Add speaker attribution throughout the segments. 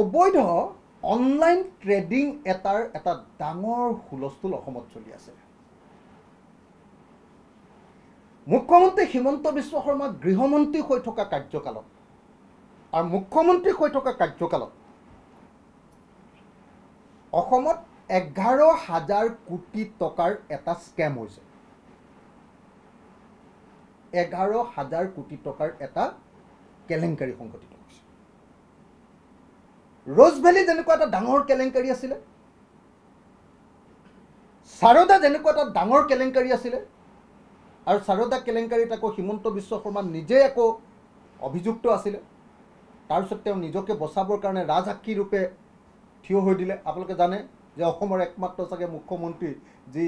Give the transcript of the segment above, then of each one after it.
Speaker 1: অবৈধ online trading এটাৰ এটা ডাঙৰ হুলস্থুল অসমত চলি আছে। মুখ্যমন্ত্ৰী হিমন্ত বিশ্ব শৰ্মা গৃহমন্ত্ৰী হৈ থকা কাৰ্যকালত আৰু মুখ্যমন্ত্ৰী হৈ থকা কাৰ্যকালত অসমত এঘাৰ হাজাৰ কোটি টকাৰ এটা স্কেম হৈছে। এঘাৰ হাজাৰ কোটি টকাৰ এটা কেলেংকাৰী সংঘটিত হৈছে। ৰ'জ ভেলী যেনেকুৱা এটা ডাঙৰ কেলেংকাৰী আছিলে চাৰদা যেনেকুৱা এটা ডাঙৰ কেলেংকাৰী আছিলে আৰু চাৰদা কেলেংকাৰীত আকৌ হিমন্ত বিশ্ব শৰ্মা নিজে আকৌ অভিযুক্ত আছিলে তাৰপিছত তেওঁ নিজকে বচাবৰ কাৰণে ৰাজসাক্ষী ৰূপে থিয় হৈ দিলে। আপোনালোকে জানে যে অসমৰ একমাত্ৰ চাগে মুখ্যমন্ত্ৰী যি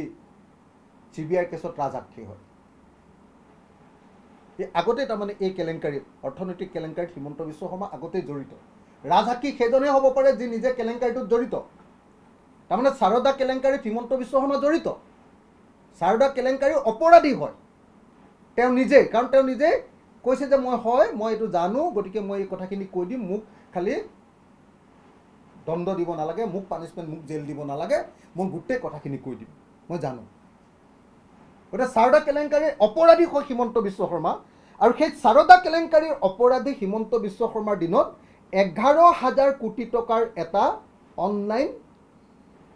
Speaker 1: চি বি আইৰ কেছত ৰাজসাক্ষী হয়। এই আগতেই তাৰমানে এই কেলেংকাৰীত অৰ্থনৈতিক কেলেংকাৰীত হিমন্ত বিশ্ব শৰ্মা আগতেই জড়িত। ৰাজসাক্ষী সেইজনেই হ'ব পাৰে যি নিজে কেলেংকাৰীটোত জড়িত। তাৰমানে চাৰদা কেলেংকাৰীত হিমন্ত বিশ্ব শৰ্মা জড়িত। চাৰদা কেলেংকাৰীৰ অপৰাধী হয়। তেওঁ নিজেই কাৰণ তেওঁ নিজেই কৈছে যে মই হয় মই এইটো জানো গতিকে মই এই কথাখিনি কৈ দিম মোক খালি দণ্ড দিব নালাগে মোক পানিছমেণ্ট মোক জেল দিব নালাগে মই গোটেই কথাখিনি কৈ দিম মই জানো। গতিকে চাৰদা কেলেংকাৰীৰ অপৰাধী হয় হিমন্ত বিশ্ব শৰ্মা আৰু সেই চাৰদা কেলেংকাৰীৰ অপৰাধী হিমন্ত বিশ্ব শৰ্মাৰ দিনত এঘাৰ হাজাৰ কোটি টকাৰ এটা অনলাইন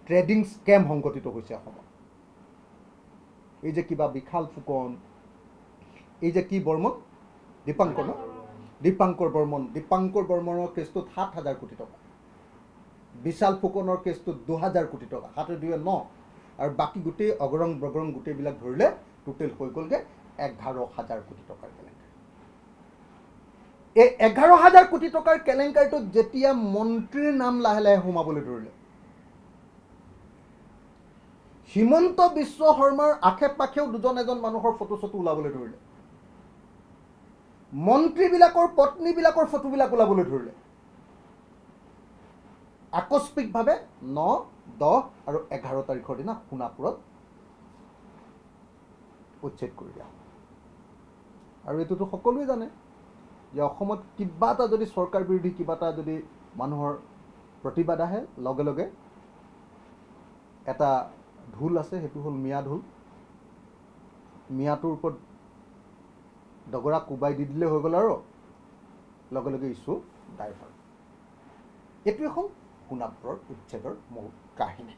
Speaker 1: ট্ৰেডিং স্কেম সংঘটিত হৈছে অসমত। এই যে কিবা বিশাল ফুকন এই যে কি বৰ্মন? দীপাংকৰ ন? দীপাংকৰ বৰ্মন দীপাংকৰ বৰ্মনৰ কেছটোত সাত হাজাৰ কোটি টকা। বিশাল ফুকনৰ কেছটোত দুহাজাৰ কোটি টকা সাতে দুয়ে ন। আৰু বাকী গোটেই অগৰং বগৰং গোটেইবিলাক ধৰিলে টোটেল হৈ গ'লগৈ এঘাৰ হাজাৰ কোটি টকাৰ কেলেংকাৰী এই এঘাৰ হাজাৰ কোটি টকাৰ কেলেংকাৰীটোত যেতিয়া মন্ত্ৰীৰ নাম লাহে লাহে সোমাবলৈ ধৰিলে। হিমন্ত বিশ্ব শৰ্মাৰ আশে পাশেও দুজন এজন মানুহৰ ফটো চটো ওলাবলৈ ধৰিলে। মন্ত্ৰীবিলাকৰ পত্নীবিলাকৰ ফটোবিলাক ওলাবলৈ ধৰিলে। আকস্মিকভাৱে ন দহ আৰু এঘাৰ তাৰিখৰ দিনা সোণাপুৰত উচ্ছেদ কৰি দিয়া আৰু এইটোতো সকলোৱে জানে। যে অসমত কিবা এটা যদি চৰকাৰ বিৰোধী কিবা এটা যদি মানুহৰ প্ৰতিবাদ আহে লগে লগে এটা ঢোল আছে সেইটো হ'ল মিয়া ঢোল। মিয়াটোৰ ওপৰত দগৰা কোবাই দি দিলে হৈ গ'ল আৰু। লগে লগে ইছ্যু ডাইভাৰ এইটো এখন সোণাপুৰৰ উচ্ছেদৰ মূল কাহিনী।